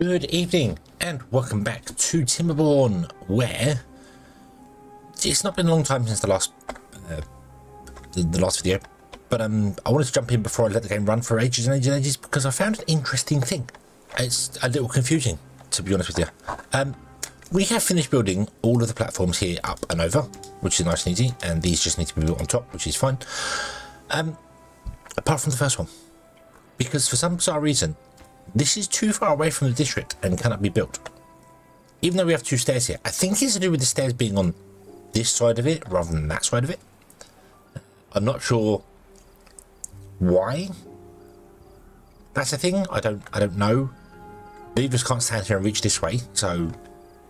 Good evening and welcome back to Timberborn, where it's not been a long time since the last uh, the, the, last video, but um, I wanted to jump in before I let the game run for ages and ages and ages because I found an interesting thing. It's a little confusing, to be honest with you. Um, we have finished building all of the platforms here up and over, which is nice and easy, and these just need to be built on top, which is fine. Um, apart from the first one, because for some bizarre reason this is too far away from the district and cannot be built. Even though we have two stairs here. I think it's to do with the stairs being on this side of it rather than that side of it. I'm not sure why. That's the thing. I don't I don't know. Beavers can't stand here and reach this way, so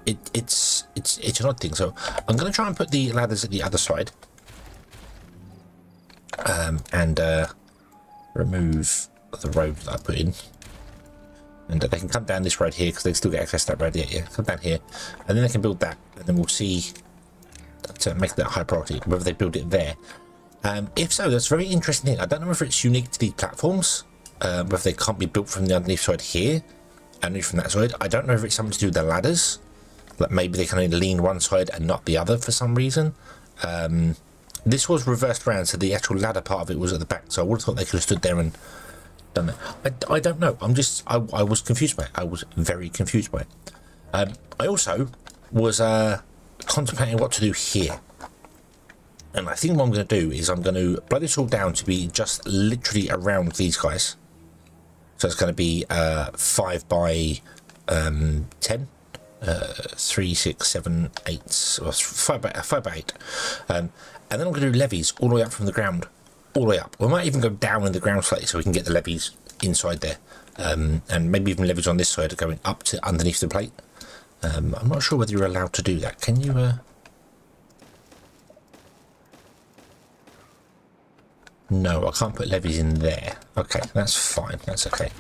it, it's it's it's an odd thing. So I'm gonna try and put the ladders at the other side. Um, and uh, remove the road that I put in and they can come down this road here because they still get access to that road. Yeah, yeah, come down here, and then they can build that, and then we'll see to make that high priority whether they build it there. Um, if so, that's a very interesting thing. I don't know if it's unique to these platforms, uh, whether they can't be built from the underneath side here and from that side. I don't know if it's something to do with the ladders, like maybe they can only lean one side and not the other for some reason. Um, this was reversed around, so the actual ladder part of it was at the back. So I would have thought they could have stood there and done it. I, I don't know. I'm just, I, I was confused by it. I was very confused by it. Um, I also was uh, contemplating what to do here. And I think what I'm going to do is I'm going to blow this all down to be just literally around these guys. So it's going to be uh, 5 by um, 10. Uh, 3, 6, 7, 8, or 5 by, 5 by 8. Um, and then I'm going to do levees all the way up from the ground all the way up. We might even go down in the ground slightly so we can get the levees inside there. Um, and maybe even levees on this side are going up to underneath the plate. Um, I'm not sure whether you're allowed to do that. Can you... Uh... No, I can't put levees in there. Okay, that's fine. That's okay.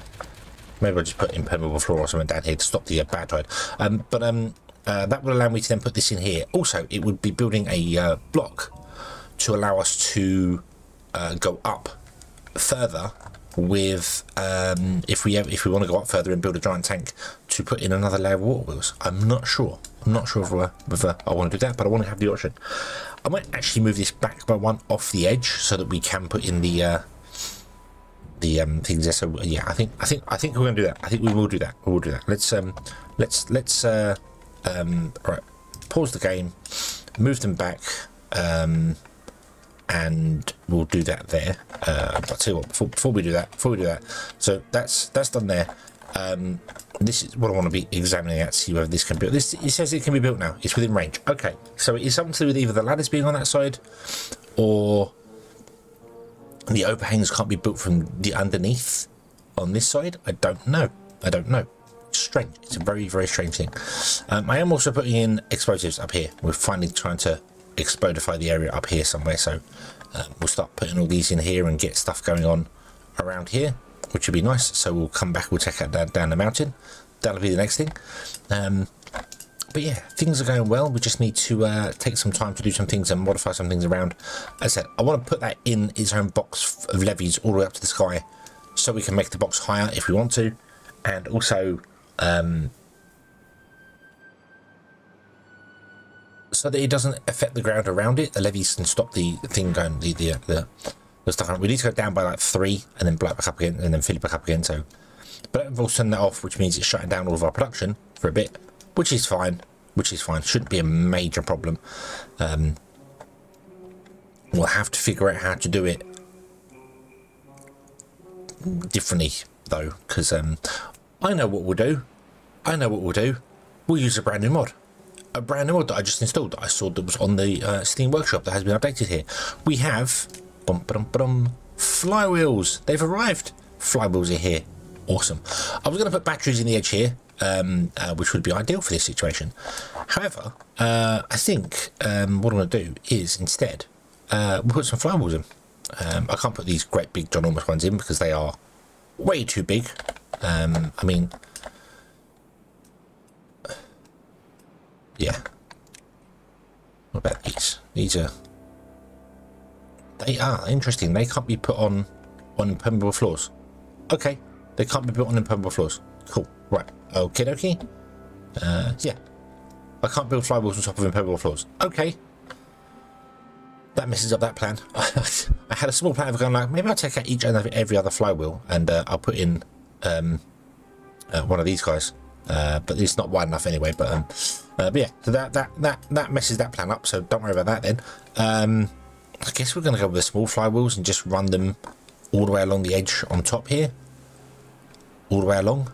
Maybe I'll just put impermeable floor or something down here to stop the uh, bad tide. Um, but um, uh, that would allow me to then put this in here. Also, it would be building a uh, block to allow us to uh, go up further with um, if we if we want to go up further and build a giant tank to put in another layer of water wheels. I'm not sure. I'm not sure whether, whether I want to do that, but I want to have the option. I might actually move this back by one off the edge so that we can put in the uh, the um, things there. So yeah, I think I think I think we're going to do that. I think we will do that. We will do that. Let's um let's let's uh, um all right pause the game, move them back. Um, and we'll do that there. Uh, but tell you what, before, before, we do that, before we do that, so that's that's done there. Um, this is what I want to be examining at, see whether this can be built. This it says it can be built now. It's within range. Okay, so it is something to do with either the ladders being on that side, or the overhangs can't be built from the underneath on this side. I don't know. I don't know. Strange. It's a very very strange thing. Um, I am also putting in explosives up here. We're finally trying to explodify the area up here somewhere. So um, we'll start putting all these in here and get stuff going on around here, which would be nice. So we'll come back, we'll check out down, down the mountain. That'll be the next thing. Um, but yeah, things are going well. We just need to uh, take some time to do some things and modify some things around. As I said, I want to put that in its own box of levees all the way up to the sky so we can make the box higher if we want to. And also um, so that it doesn't affect the ground around it. The levees can stop the thing going, the, the, the, the stuff. We need to go down by like three and then blow it back up again and then fill it back up again. So, but we'll send that off, which means it's shutting down all of our production for a bit, which is fine, which is fine. Shouldn't be a major problem. Um, we'll have to figure out how to do it differently though, because um, I know what we'll do. I know what we'll do. We'll use a brand new mod a brand new mod that I just installed that I saw that was on the uh, Steam Workshop that has been updated here. We have bum, bum, bum, flywheels. They've arrived. Flywheels are here. Awesome. I was going to put batteries in the edge here, um, uh, which would be ideal for this situation. However, uh, I think um, what I'm going to do is instead uh, we'll put some flywheels in. Um, I can't put these great big ginormous ones in because they are way too big. Um, I mean, Yeah. What about these? These are... They are interesting. They can't be put on on impermeable floors. Okay. They can't be put on impermeable floors. Cool. Right, okie dokie. Uh, yeah. I can't build flywheels on top of impermeable floors. Okay. That messes up that plan. I had a small plan of going like, maybe I'll take out each and every other flywheel and uh, I'll put in um, uh, one of these guys. Uh, but it's not wide enough anyway. But, um, uh, but yeah, so that, that, that, that messes that plan up. So don't worry about that then. Um, I guess we're going to go with the small flywheels and just run them all the way along the edge on top here. All the way along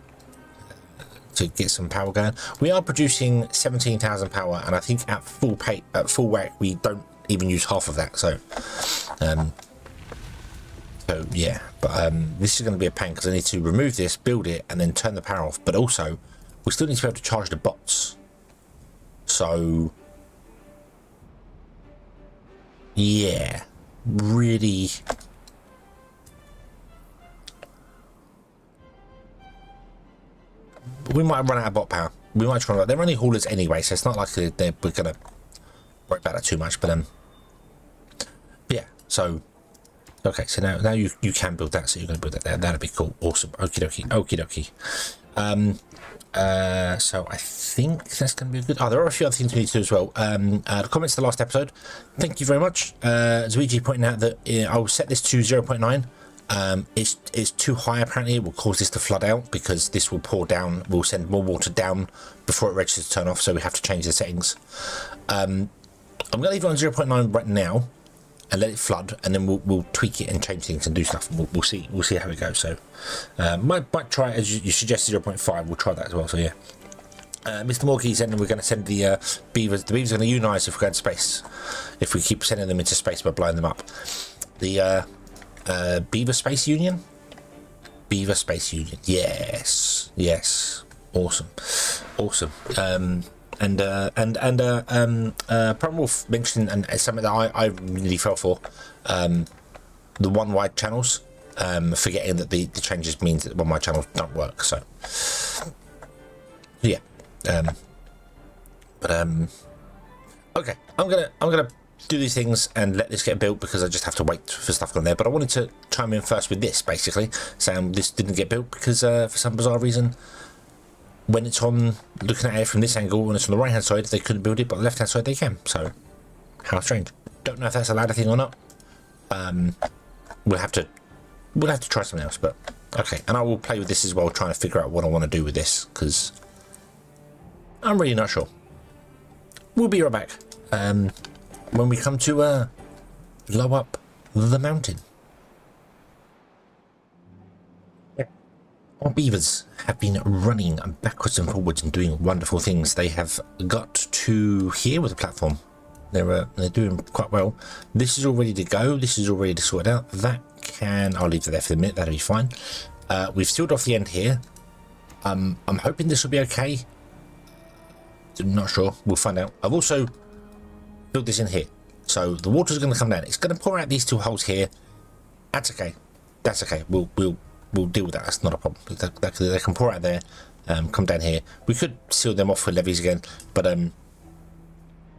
to get some power going. We are producing 17,000 power, and I think at full pay, at full whack, we don't even use half of that. So, um, so yeah, but um, this is going to be a pain because I need to remove this, build it, and then turn the power off. But also, we still need to be able to charge the bots. So, yeah, really we might run out of bot power. We might out. They're only haulers anyway, so it's not like they're, they're we're gonna worry about that too much. But um, yeah. So okay, so now now you you can build that. So you're gonna build that there. That'd be cool. Awesome. Okie dokie. Okie dokie. Um, uh, so I think that's going to be a good. Oh, there are a few other things we need to do as well. Um, uh, the comments to the last episode. Thank you very much. Uh, Zwigi pointing out that uh, I'll set this to 0.9 um, it's, it's too high apparently. It will cause this to flood out because this will pour down, We'll send more water down before it registers to turn off. So we have to change the settings. Um, I'm going to leave it on 0.9 right now and let it flood and then we'll, we'll tweak it and change things and do stuff. We'll, we'll see we'll see how it goes. So uh, might, might try as you, you suggested 0.5. We'll try that as well. So yeah. Uh, Mr. Morkey said we're going to send the uh, beavers. The beavers are going to unionize if we go into space. If we keep sending them into space by blowing them up. The uh, uh, Beaver Space Union? Beaver Space Union. Yes. Yes. Awesome. Awesome. Um, and uh, and and uh, um, uh, Wolf mentioned and something that I, I really fell for um, the one wide channels um, forgetting that the, the changes means that one wide channels don't work so yeah um, but um okay I'm gonna I'm gonna do these things and let this get built because I just have to wait for stuff on there. But I wanted to chime in first with this, basically, saying this didn't get built because uh, for some bizarre reason, when it's on looking at it from this angle, when it's on the right hand side, they couldn't build it, but the left hand side they can. So, how strange. Don't know if that's a ladder thing or not. Um, we'll have to we'll have to try something else. But okay, and I will play with this as well, trying to figure out what I want to do with this because I'm really not sure. We'll be right back. Um, when we come to uh, blow up the mountain. Our beavers have been running backwards and forwards and doing wonderful things. They have got to here with the platform. They're uh, they're doing quite well. This is all ready to go. This is all ready to sort out. That can I'll leave it there for a minute. That'll be fine. Uh, we've sealed off the end here. Um, I'm hoping this will be okay. I'm not sure. We'll find out. I've also build this in here. So the water's going to come down. It's going to pour out these two holes here. That's okay. That's okay. We'll we'll we'll deal with that. That's not a problem. That, that, they can pour out there, um, come down here. We could seal them off with levees again, but um,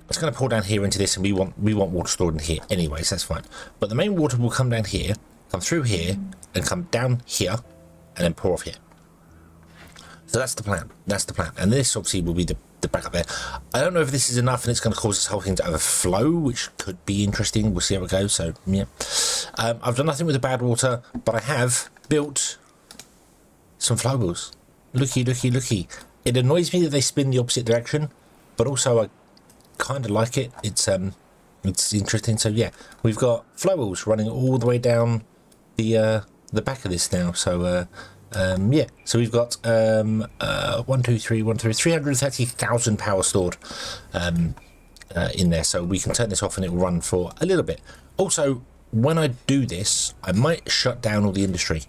it's going to pour down here into this, and we want we want water stored in here anyway, so that's fine. But the main water will come down here, come through here, and come down here, and then pour off here. So that's the plan. That's the plan. And this obviously will be the the back up there. I don't know if this is enough and it's going to cause this whole thing to overflow, which could be interesting. We'll see how it goes. So, yeah. Um, I've done nothing with the bad water, but I have built some flywheels. Looky, looky, looky. It annoys me that they spin the opposite direction, but also I kind of like it. It's um, it's interesting. So yeah, we've got flywheels running all the way down the uh, the back of this now. So uh, um, yeah, so we've got um, uh, 1, 2, 3, 1, 2, 330,000 power stored um, uh, in there. So we can turn this off and it will run for a little bit. Also, when I do this, I might shut down all the industry.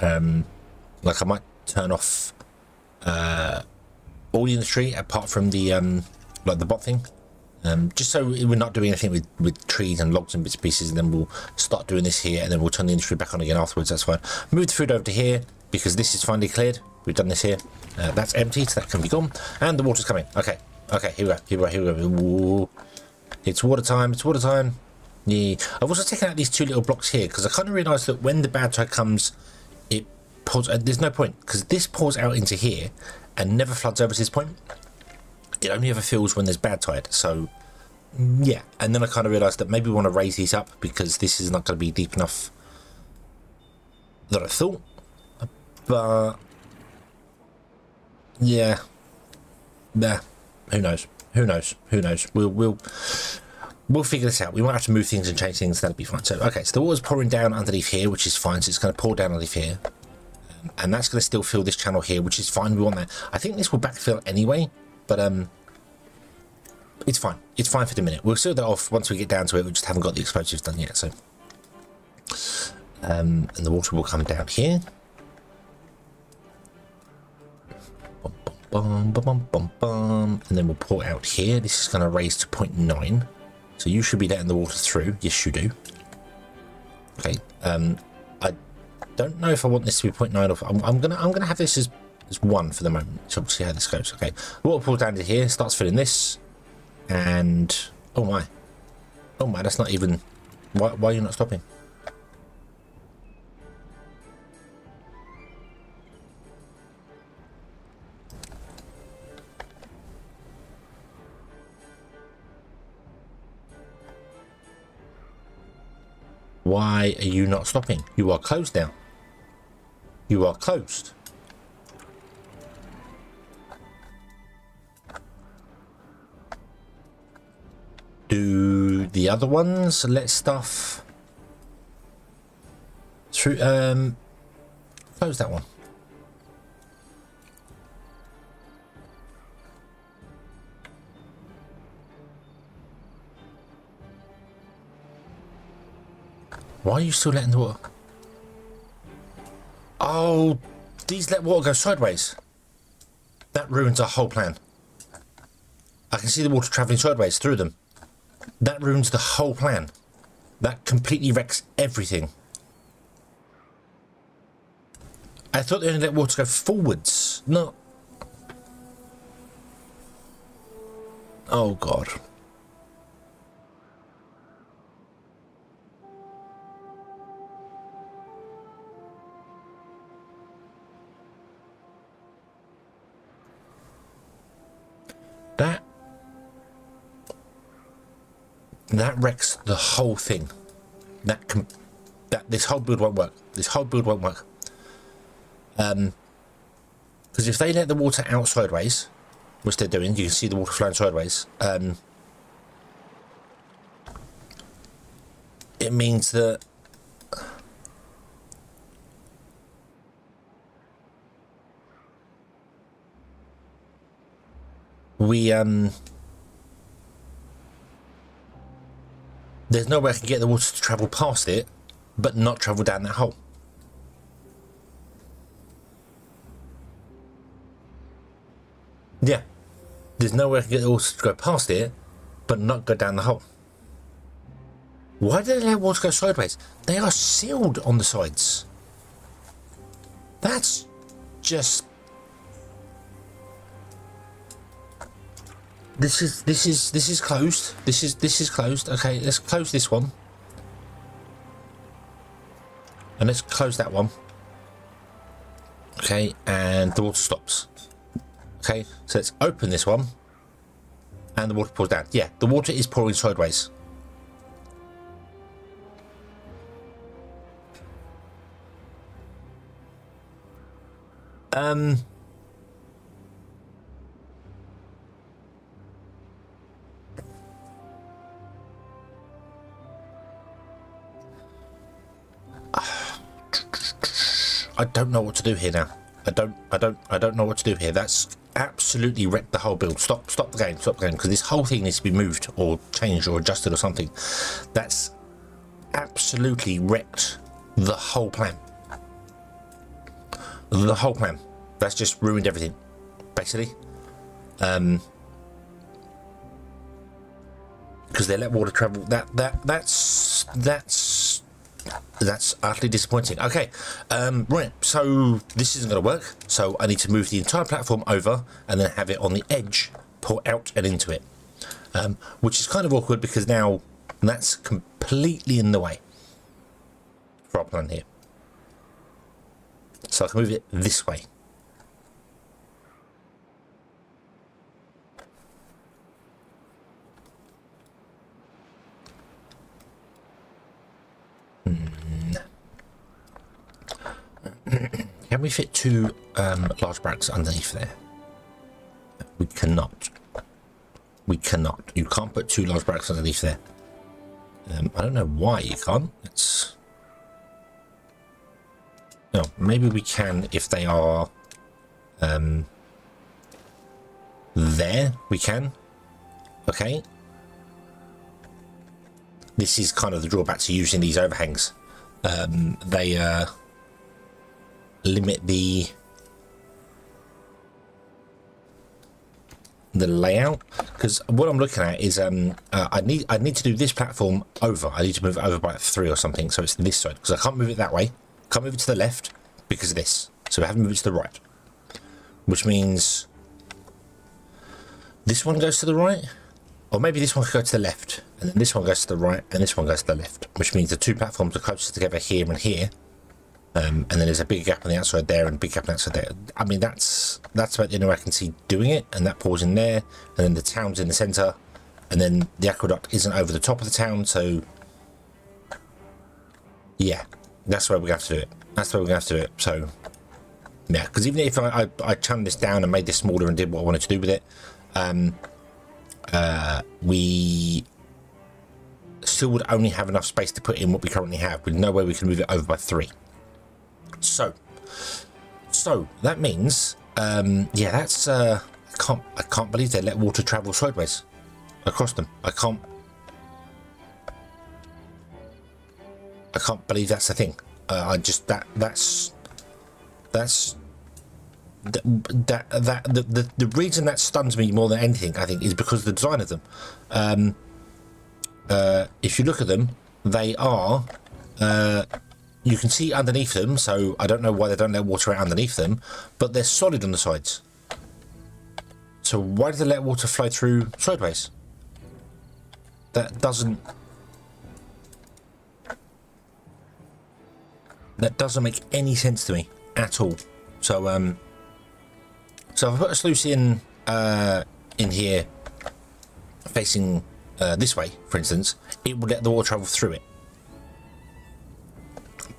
Um, like I might turn off uh, all the industry apart from the um, like the bot thing. Um, just so we're not doing anything with, with trees and logs and bits and pieces and then we'll start doing this here and then we'll turn the industry back on again afterwards that's fine move the food over to here because this is finally cleared. We've done this here. Uh, that's empty, so that can be gone. And the water's coming. Okay. Okay, here we go. Here we go. Here we go. It's water time. It's water time. Yeah. I've also taken out these two little blocks here because I kind of realised that when the bad tide comes, it pours, uh, there's no point because this pours out into here and never floods over to this point. It only ever fills when there's bad tide. So yeah, and then I kind of realised that maybe we want to raise these up because this is not going to be deep enough that I thought. But yeah, nah, who knows? Who knows? Who knows? We'll we'll we'll figure this out. We might have to move things and change things. That'll be fine. So okay, so the water's pouring down underneath here, which is fine. So it's going to pour down underneath here, and that's going to still fill this channel here, which is fine. We want that. I think this will backfill anyway, but um, it's fine. It's fine for the minute. We'll seal that off once we get down to it. We just haven't got the explosives done yet. So, um, and the water will come down here. Bum, bum, bum, and then we'll pour out here. This is going to raise to 0.9. So you should be letting the water through. Yes, you do. Okay. Um, I don't know if I want this to be 0.9 or I'm, I'm gonna I'm gonna have this as as one for the moment. So we'll see how this goes. Okay. Water pours down to here. Starts filling this, and oh my, oh my, that's not even. Why why are you not stopping? Why are you not stopping? You are closed now. You are closed. Do the other ones let stuff through? Um, close that one. Why are you still letting the water? Oh, these let water go sideways. That ruins our whole plan. I can see the water travelling sideways through them. That ruins the whole plan. That completely wrecks everything. I thought they only let water go forwards, not... Oh, God. That wrecks the whole thing. That com that this whole build won't work. This whole build won't work. Um, because if they let the water out sideways, which they're doing, you can see the water flowing sideways. Um, it means that we um there's no way I can get the water to travel past it but not travel down that hole. Yeah. There's no way I can get the water to go past it but not go down the hole. Why did they let water go sideways? They are sealed on the sides. That's just this is this is this is closed. This is this is closed. Okay, let's close this one. And let's close that one. Okay, and the water stops. Okay, so let's open this one. And the water pours down. Yeah, the water is pouring sideways. Um I don't know what to do here now. I don't, I don't, I don't know what to do here. That's absolutely wrecked the whole build. Stop, stop the game, stop the game, because this whole thing needs to be moved or changed or adjusted or something. That's absolutely wrecked the whole plan. The whole plan. That's just ruined everything, basically. Um, because they let water travel. That that that's that's that's utterly disappointing. Okay, um, right, so this isn't going to work. So I need to move the entire platform over and then have it on the edge, pull out and into it. Um, which is kind of awkward because now that's completely in the way for our plan here. So I can move it this way. Hmm. Can we fit two um, large barracks underneath there? We cannot. We cannot. You can't put two large barracks underneath there. Um, I don't know why you can't. It's no. Maybe we can if they are um, there. We can. Okay. This is kind of the drawback to using these overhangs. Um, they uh, limit the the layout? Because what I'm looking at is um uh, I need I need to do this platform over. I need to move it over by three or something so it's this side because I can't move it that way. Can't move it to the left because of this. So we have to move it to the right. Which means this one goes to the right or maybe this one could go to the left and then this one goes to the right and this one goes to the left. Which means the two platforms are closer together here and here um, and then there's a big gap on the outside there and a big gap on the outside there. I mean, that's that's about the only way I can see doing it. And that pours in there, and then the town's in the centre, and then the aqueduct isn't over the top of the town. So, yeah, that's where we're going to have to do it. That's where we're going to have to do it. So, yeah, because even if I, I, I this down and made this smaller and did what I wanted to do with it, um, uh, we still would only have enough space to put in what we currently have with no way we can move it over by three. So, so that means, um, yeah, that's, uh, I can't, I can't believe they let water travel sideways across them. I can't, I can't believe that's the thing. Uh, I just, that, that's, that's, that, that, that the, the, the reason that stuns me more than anything, I think, is because the design of them. Um, uh, if you look at them, they are, uh, you can see underneath them, so I don't know why they don't let water out underneath them, but they're solid on the sides. So why do they let water flow through sideways? That doesn't... That doesn't make any sense to me at all. So, um... So if I put a sluice in, uh, in here, facing uh, this way, for instance, it would let the water travel through it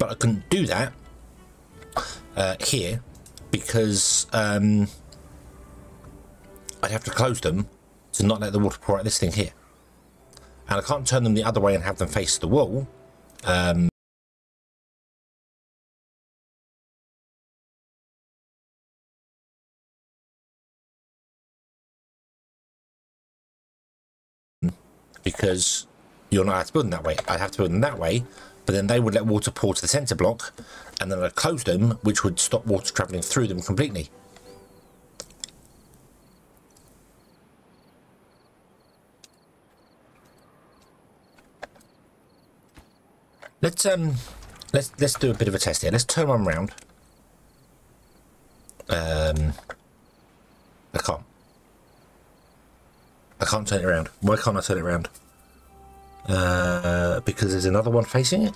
but I couldn't do that uh, here because um, I'd have to close them to not let the water pour out this thing here. And I can't turn them the other way and have them face the wall. Um, because you're not allowed to build them that way. I'd have to build them that way but then they would let water pour to the centre block and then I'd close them which would stop water travelling through them completely. Let's um let's let's do a bit of a test here. Let's turn one round. Um I can't. I can't turn it around. Why can't I turn it around? Uh, because there's another one facing it?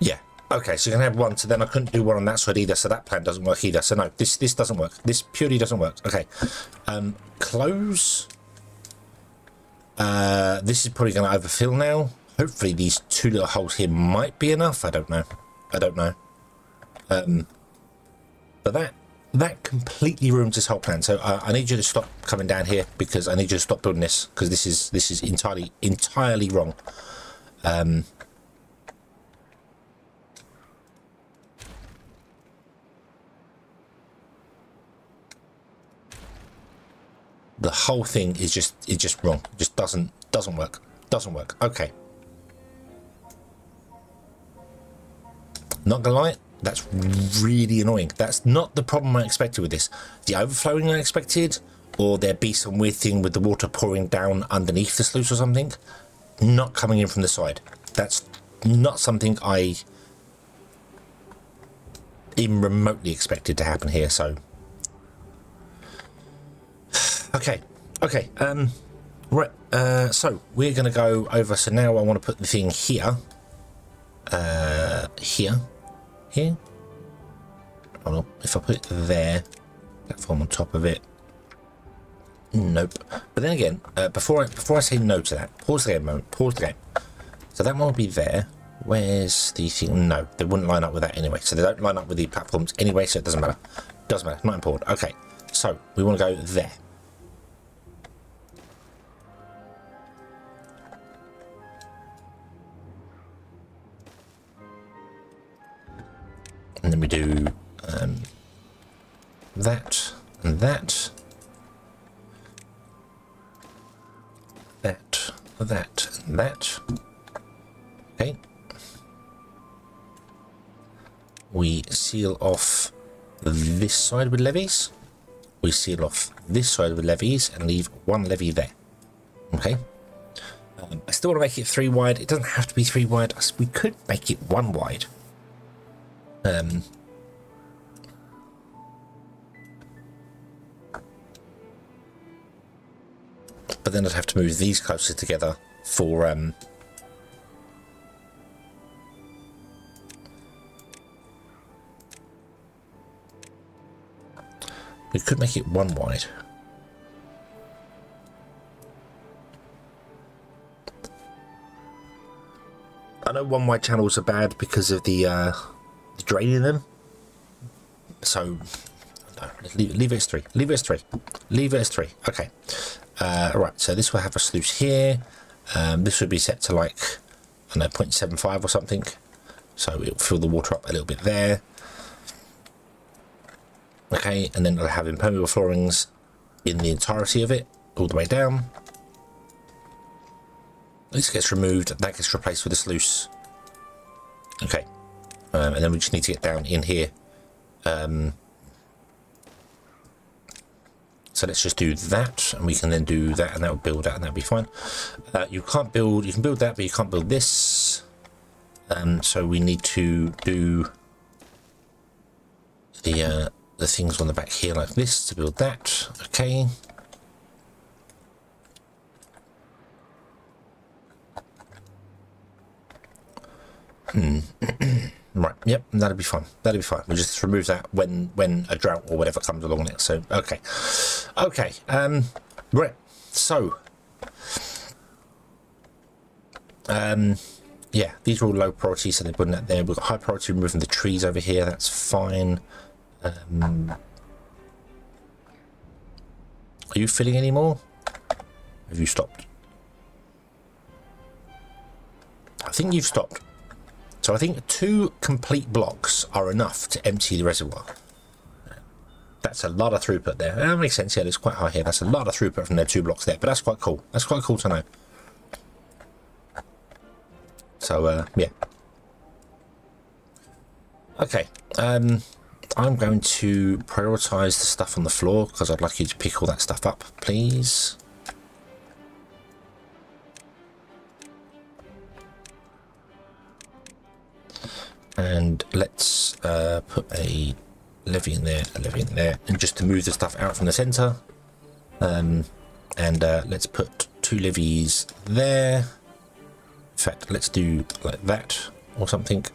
Yeah. Okay, so you can have one, so then I couldn't do one on that side either, so that plan doesn't work either. So no, this this doesn't work. This purely doesn't work. Okay. Um, close. Uh, this is probably going to overfill now. Hopefully these two little holes here might be enough. I don't know. I don't know. Um, but that that completely ruins this whole plan. So uh, I need you to stop coming down here because I need you to stop building this because this is this is entirely entirely wrong. Um, the whole thing is just is just wrong. It just doesn't doesn't work. Doesn't work. Okay. Not gonna lie, that's really annoying. That's not the problem I expected with this. The overflowing I expected, or there be some weird thing with the water pouring down underneath the sluice or something, not coming in from the side. That's not something I even remotely expected to happen here, so... okay, okay, um, right, uh, so we're going to go over, so now I want to put the thing here, uh, here. Here. Hold on. If I put it there, platform on top of it. Nope. But then again, uh, before I before I say no to that, pause the game moment. Pause the game. So that one will be there. Where's the thing? No, they wouldn't line up with that anyway. So they don't line up with the platforms anyway, so it doesn't matter. Doesn't matter. Not important. Okay. So we want to go there. And then we do um, that and that. That, that, and that. Okay. We seal off this side with levees. We seal off this side with levees and leave one levee there. Okay. Um, I still want to make it three wide. It doesn't have to be three wide. We could make it one wide. Um, but then I'd have to move these closer together for um, we could make it one wide. I know one wide channels are bad because of the, uh, the drain in them so no, leave, leave it as three leave it as three leave it as three okay uh, right, so this will have a sluice here. Um, this would be set to like, I know, 0.75 or something. So it'll fill the water up a little bit there. Okay, and then it'll have impermeable floorings in the entirety of it, all the way down. This gets removed, that gets replaced with a sluice. Okay, um, and then we just need to get down in here. Um, so let's just do that, and we can then do that, and that will build that, and that'll be fine. Uh, you can't build, you can build that, but you can't build this. Um, so we need to do the uh, the things on the back here like this to build that. Okay. Hmm. Right, yep, that'll be fine. That'll be fine. We'll just remove that when when a drought or whatever comes along next. So, okay. Okay, um, right. So, um, yeah, these are all low priority, so they're putting that there. We've got high priority removing the trees over here. That's fine. Um, are you filling any more? Have you stopped? I think you've stopped. So I think two complete blocks are enough to empty the reservoir. That's a lot of throughput there. That makes sense, yeah, it's quite high here. That's a lot of throughput from their two blocks there, but that's quite cool. That's quite cool to know. So, uh, yeah. Okay, um, I'm going to prioritize the stuff on the floor because I'd like you to pick all that stuff up, please. And let's uh, put a levee in there, a levee in there, and just to move the stuff out from the center. Um, and uh, let's put two levees there. In fact, let's do like that or something.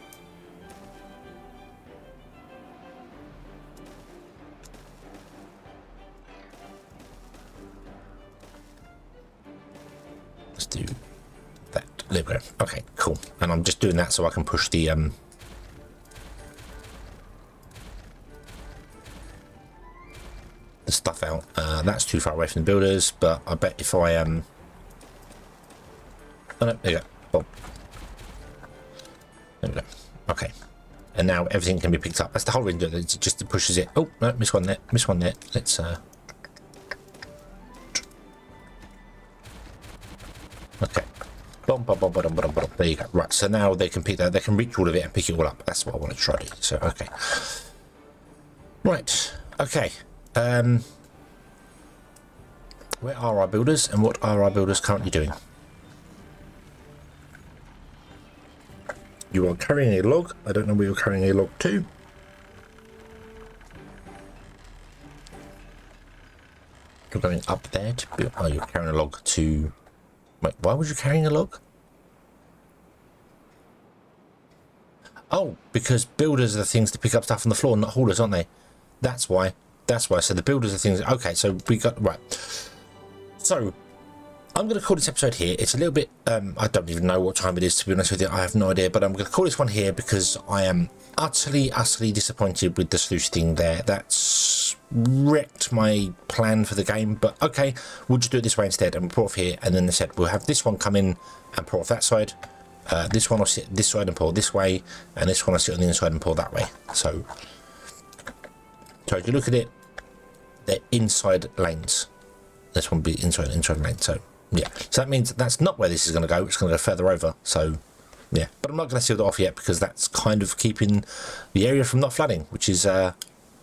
Let's do that. There we go. Okay, cool. And I'm just doing that so I can push the um, that's too far away from the builders, but I bet if I um, oh no, there you go. Oh. There we go. Okay, and now everything can be picked up. That's the whole window. It just pushes it. Oh no, miss one there. Miss one there. Let's uh. Okay. Boom, boom, boom, boom, boom, boom. There you go. Right. So now they can pick that. They can reach all of it and pick it all up. That's what I want to try to do. So okay. Right. Okay. Um, where are our builders and what are our builders currently doing? You are carrying a log. I don't know where you're carrying a log to. You're going up there to build. Oh, you're carrying a log to. Wait, why was you carrying a log? Oh, because builders are the things to pick up stuff on the floor, not haulers, aren't they? That's why. That's why. So the builders are things. Okay, so we got right. So I'm going to call this episode here. It's a little bit. Um, I don't even know what time it is to be honest with you. I have no idea, but I'm going to call this one here because I am utterly, utterly disappointed with the sluice thing there. That's wrecked my plan for the game. But okay, we'll just do it this way instead, and we'll put off here. And then they said we'll have this one come in and pull off that side. Uh, this one will sit this side and pull this way, and this one will sit on the inside and pull that way. So, so if you look at it, they're inside lanes. This one will be inside inside lane. So yeah, so that means that's not where this is going to go. It's going to go further over. So yeah, but I'm not going to seal it off yet because that's kind of keeping the area from not flooding, which is uh,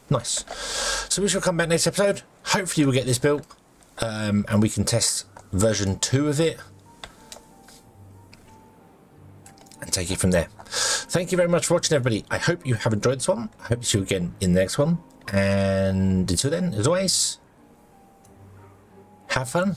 nice. So we shall come back next episode. Hopefully we'll get this built um, and we can test version 2 of it and take it from there. Thank you very much for watching, everybody. I hope you have enjoyed this one. I hope to see you again in the next one. And until then, as always, have fun.